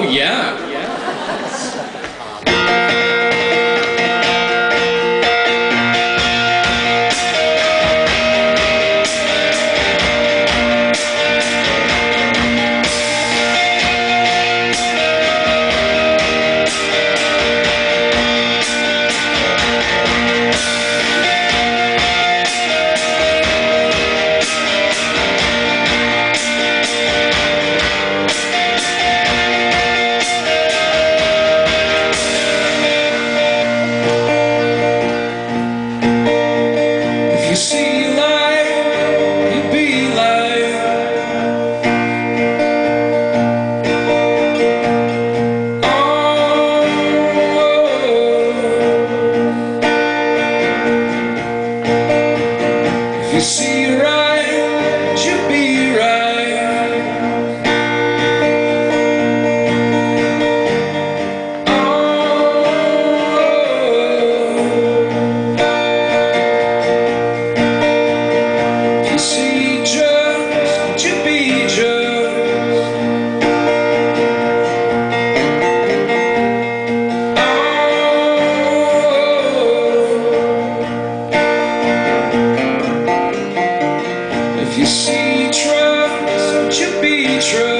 Oh, yeah. See be trust.